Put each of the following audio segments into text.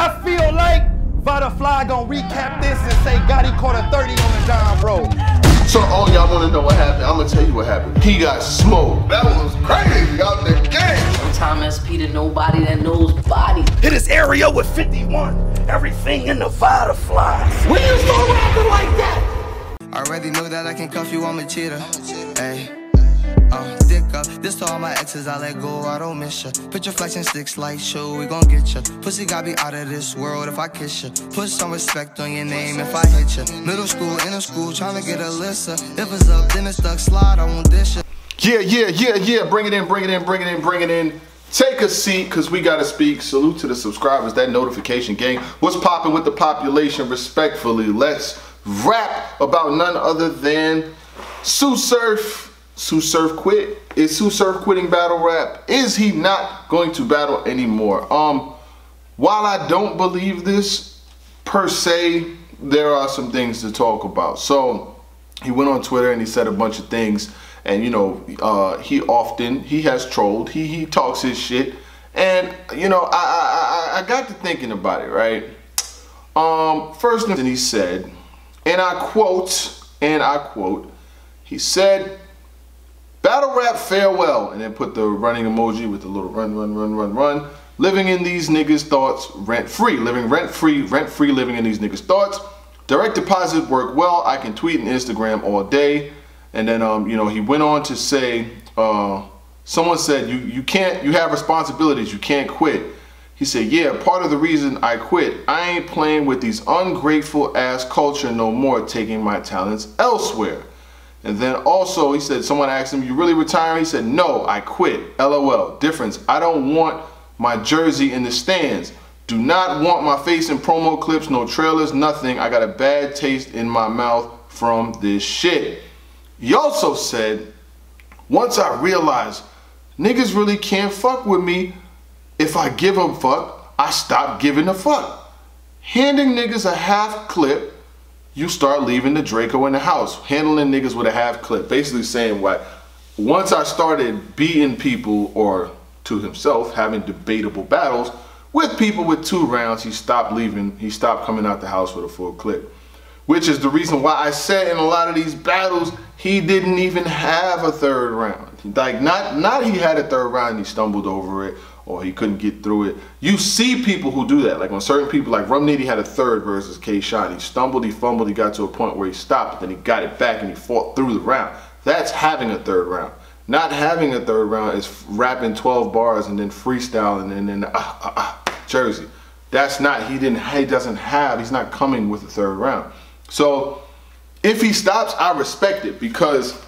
I feel like Butterfly gonna recap this and say Gotti caught a 30 on the John Road. So all y'all wanna know what happened, I'm gonna tell you what happened. He got smoked. That was crazy out the game. Sometimes SP to nobody that knows body. Hit his area with 51. Everything in the Butterfly. When you start rapping like that? I already know that I can cuff you, I'm a cheater. Hey. Uh, dick up. This to all my exes, I let go, I don't miss ya. Put your flexing sticks like show, we gon' get ya. Pussy got me out of this world if I kiss ya. Put some respect on your name if I hit ya. Middle school, inner school, tryna get a lissa. If it's up, then it's stuck slide, I won't dish ya. Yeah, yeah, yeah, yeah. Bring it in, bring it in, bring it in, bring it in. Take a seat, because we got to speak. Salute to the subscribers, that notification gang. What's popping with the population? Respectfully, let's rap about none other than Tsu Surf. Tsu Surf quit. Is Tsu Surf quitting battle rap? Is he not going to battle anymore? Um, while I don't believe this per se, there are some things to talk about. So he went on Twitter and he said a bunch of things. And you know, uh, he often he has trolled. He he talks his shit. And you know, I I I got to thinking about it, right? Um, first thing he said, and I quote, and I quote, he said, Battle rap farewell, and then put the running emoji with the little run, run, run, run, run. Living in these niggas' thoughts rent free. Living rent free, rent free, living in these niggas' thoughts. Direct deposit work well. I can tweet and Instagram all day. And then, um, you know, he went on to say, uh, someone said, you, you can't, you have responsibilities, you can't quit. He said, yeah, part of the reason I quit, I ain't playing with these ungrateful ass culture no more, taking my talents elsewhere. And then also, he said, someone asked him, you really retiring? He said, no, I quit. LOL. Difference, I don't want my jersey in the stands. Do not want my face in promo clips, no trailers, nothing. I got a bad taste in my mouth from this shit. He also said, once I realized niggas really can't fuck with me if I give a fuck, I stop giving a fuck. Handing niggas a half clip you start leaving the Draco in the house, handling niggas with a half clip. Basically saying what, once I started beating people or to himself, having debatable battles with people with two rounds, he stopped leaving, he stopped coming out the house with a full clip. Which is the reason why I said in a lot of these battles, he didn't even have a third round. Like not, not he had a third round, he stumbled over it or he couldn't get through it. You see people who do that. Like when certain people, like Rum Nitty had a third versus K Shot. He stumbled, he fumbled, he got to a point where he stopped, then he got it back and he fought through the round. That's having a third round. Not having a third round is rapping 12 bars and then freestyling and then ah, ah, ah, Jersey. That's not, he didn't, he doesn't have, he's not coming with a third round. So if he stops, I respect it because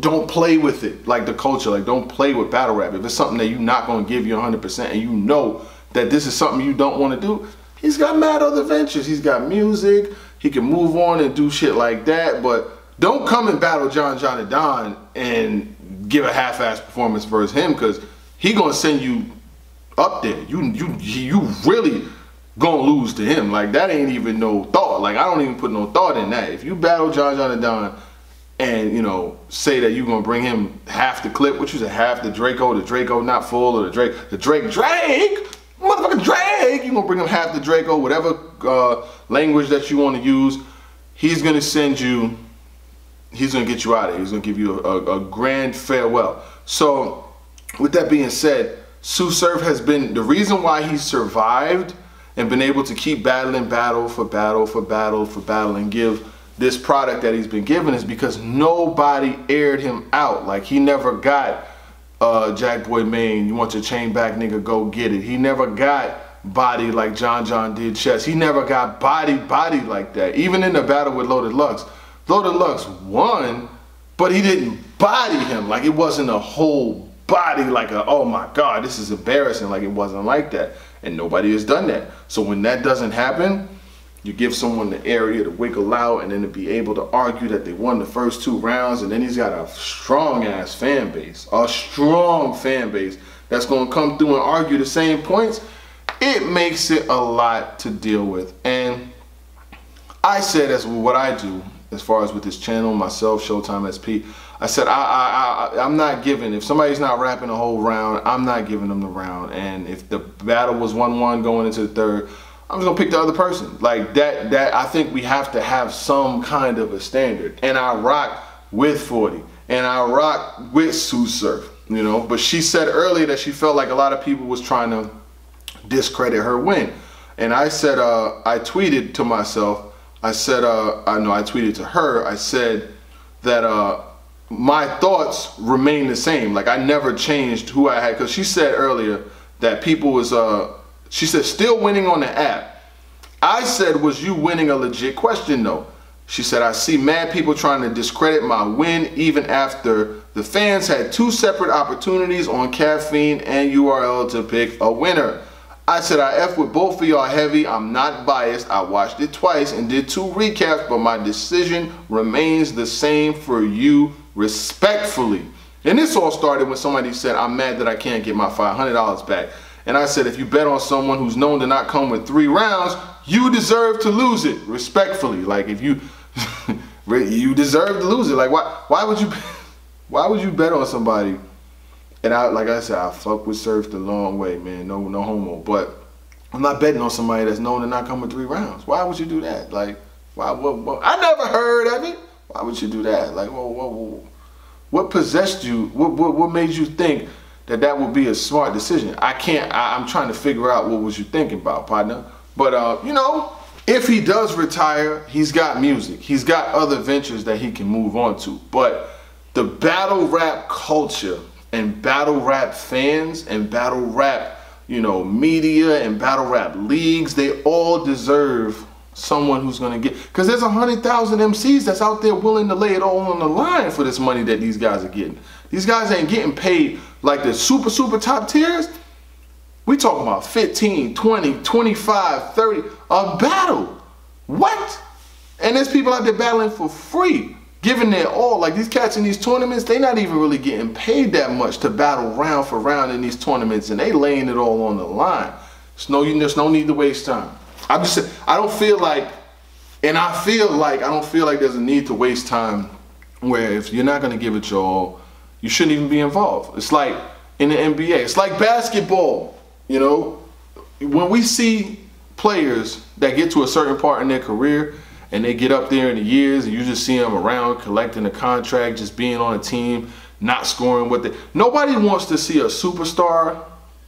don't play with it like the culture. Like don't play with battle rap. If it's something that you're not gonna give you 100% and you know that this is something you don't want to do, he's got mad other ventures. He's got music. He can move on and do shit like that. But don't come and battle John John da Don and give a half-ass performance versus him because he gonna send you up there. You you you really gonna lose to him. Like that ain't even no thought. Like I don't even put no thought in that. If you battle John John da Don and you know say that you're gonna bring him half the clip, which is a half the Draco, the Draco not full, or the Drake, the Drake Drake, motherfucking Drake. You're gonna bring him half the Draco, whatever uh, language that you want to use. He's gonna send you. He's gonna get you out of here. He's gonna give you a, a, a grand farewell. So, with that being said, Tsu Surf has been the reason why he survived and been able to keep battling battle for battle for battle for battle and give this product that he's been given is because nobody aired him out. Like he never got uh, Jack Boy Maine, you want your chain back, nigga, go get it. He never got body like John John did Chess. He never got body body like that. Even in the battle with Loaded Lux. Loaded Lux won, but he didn't body him. Like it wasn't a whole body like a, oh my God, this is embarrassing. Like it wasn't like that. And nobody has done that. So when that doesn't happen, you give someone the area to wiggle out and then to be able to argue that they won the first two rounds and then he's got a strong ass fan base a strong fan base that's going to come through and argue the same points. It makes it a lot to deal with. And i said as what i do as far as with this channel myself showtime sp i said I, I, I i'm not giving if somebody's not rapping a whole round i'm not giving them the round. And if the battle was 1-1 going into the third I'm just gonna pick the other person. Like that, that I think we have to have some kind of a standard. And I rock with 40. And I rock with Tsu Surf, you know. But she said earlier that she felt like a lot of people was trying to discredit her win. And I said, uh, I tweeted to myself, I said, uh, I know I tweeted to her, I said that uh, my thoughts remain the same. Like I never changed who I had, because she said earlier that people was, uh, she said, still winning on the app. I said, was you winning a legit question though? She said, I see mad people trying to discredit my win even after the fans had two separate opportunities on caffeine and URL to pick a winner. I said I F with both of y'all heavy. I'm not biased. I watched it twice and did two recaps, but my decision remains the same for you respectfully. And this all started when somebody said, I'm mad that I can't get my $500 back. And I said, if you bet on someone who's known to not come with three rounds, you deserve to lose it respectfully. Like if you, you deserve to lose it. Like why, why would you, why would you bet on somebody and I, like I said, I fuck with Surf the long way, man. No, no homo. But I'm not betting on somebody that's known to not come with three rounds. Why would you do that? Like, why? What, what, I never heard of it. Why would you do that? Like, whoa, whoa, whoa. What possessed you? What, what, what made you think that that would be a smart decision? I can't. I, I'm trying to figure out what was you thinking about, partner. But uh, you know, if he does retire, he's got music. He's got other ventures that he can move on to. But the battle rap culture and battle rap fans and battle rap, you know, media and battle rap leagues, they all deserve someone who's gonna get because there's a hundred thousand MCs that's out there willing to lay it all on the line for this money that these guys are getting. These guys ain't getting paid like the super, super top tiers. We talking about 15, 20, 25, 30, a battle. What? And there's people out there battling for free giving their all. Like these cats in these tournaments, they not even really getting paid that much to battle round for round in these tournaments, and they laying it all on the line. There's no, there's no need to waste time. I just, I don't feel like, and I feel like I don't feel like there's a need to waste time. Where if you're not gonna give it your all, you shouldn't even be involved. It's like in the NBA. It's like basketball. You know, when we see players that get to a certain part in their career and they get up there in the years and you just see them around collecting a contract, just being on a team, not scoring what they. Nobody wants to see a superstar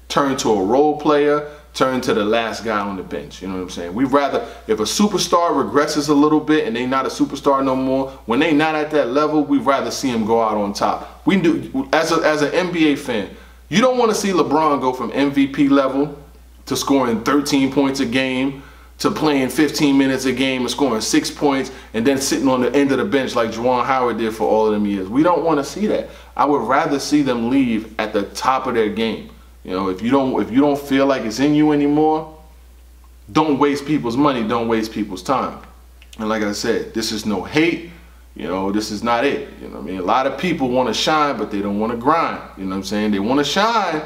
turn to a role player, turn to the last guy on the bench. You know what I'm saying? We'd rather, if a superstar regresses a little bit and they not a superstar no more, when they not at that level, we'd rather see them go out on top. We do, as, a, as an NBA fan, you don't want to see LeBron go from MVP level to scoring 13 points a game to playing 15 minutes a game and scoring six points and then sitting on the end of the bench like Juwan Howard did for all of them years. We don't want to see that. I would rather see them leave at the top of their game. You know, if you don't if you don't feel like it's in you anymore, don't waste people's money, don't waste people's time. And like I said, this is no hate. You know, this is not it. You know I mean? A lot of people want to shine, but they don't want to grind. You know what I'm saying? They want to shine,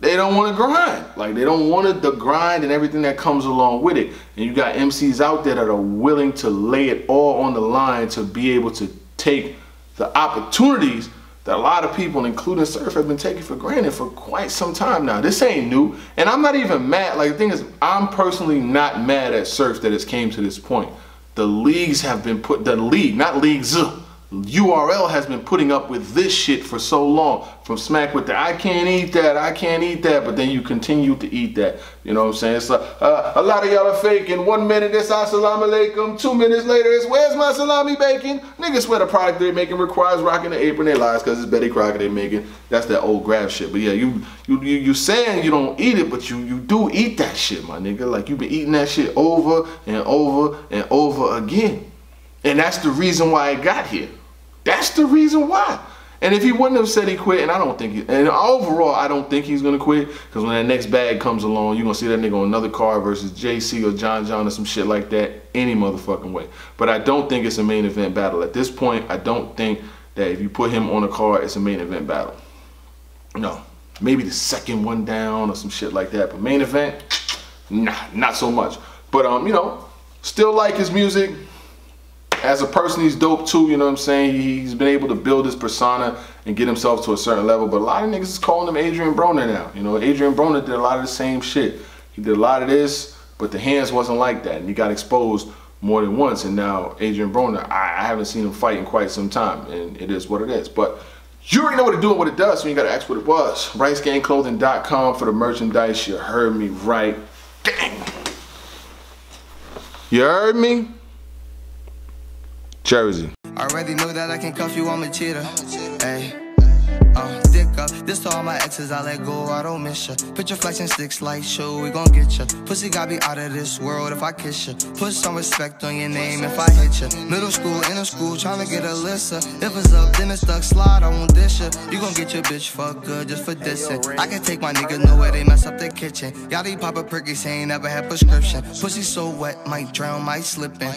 they don't want to grind. Like they don't want the grind and everything that comes along with it. And you got MCs out there that are willing to lay it all on the line to be able to take the opportunities that a lot of people, including Surf, have been taking for granted for quite some time now. This ain't new. And I'm not even mad. Like the thing is, I'm personally not mad at Surf that it's came to this point. The leagues have been put, the league, not leagues, URL has been putting up with this shit for so long. From smack with the I can't eat that, I can't eat that, but then you continue to eat that. You know what I'm saying? It's like, uh, a lot of y'all are faking. One minute it's assalamu alaikum. Two minutes later it's where's my salami bacon? Niggas swear the product they're making requires rocking the apron. They lies because it's Betty Crocker they making. That's that old grab shit. But yeah, you you you you saying you don't eat it, but you you do eat that shit, my nigga. Like you been eating that shit over and over and over again. And that's the reason why it got here. That's the reason why. And if he wouldn't have said he quit, and I don't think he, and overall, I don't think he's gonna quit, because when that next bag comes along, you're gonna see that nigga on another card versus JC or John John or some shit like that any motherfucking way. But I don't think it's a main event battle. At this point, I don't think that if you put him on a card, it's a main event battle. No. Maybe the second one down or some shit like that. But main event, nah, not so much. But um, you know, still like his music as a person, he's dope too, you know what I'm saying? He's been able to build his persona and get himself to a certain level. But a lot of niggas is calling him Adrien Broner now. You know, Adrien Broner did a lot of the same shit. He did a lot of this, But the hands wasn't like that, and he got exposed more than once. And now Adrien Broner, I, I haven't seen him fight in quite some time, and it is what it is. But you already know what to do and what it does, so you gotta ask what it was. RiceGangClothing.com for the merchandise. You heard me right. Gang. You heard me? Jersey. Already know that I can cuff you, I'm a cheater. Hey. Uh, dick up, this to all my exes, I let go, I don't miss ya. Put your flexing sticks like show, we gon' get ya. Pussy got me out of this world if I kiss ya. Put some respect on your name if I hit ya. Middle school, inner school, tryna get a lissa. If it's up, then it's stuck, slide, I won't dish ya. You gon' get your bitch fucked good just for dissing. I can take my niggas nowhere, they mess up the kitchen. Y'all they pop a perky, say ain't never had prescription. Pussy so wet, might drown, might slip in.